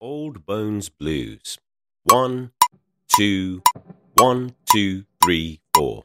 Old Bones Blues. One, two, one, two, three, four.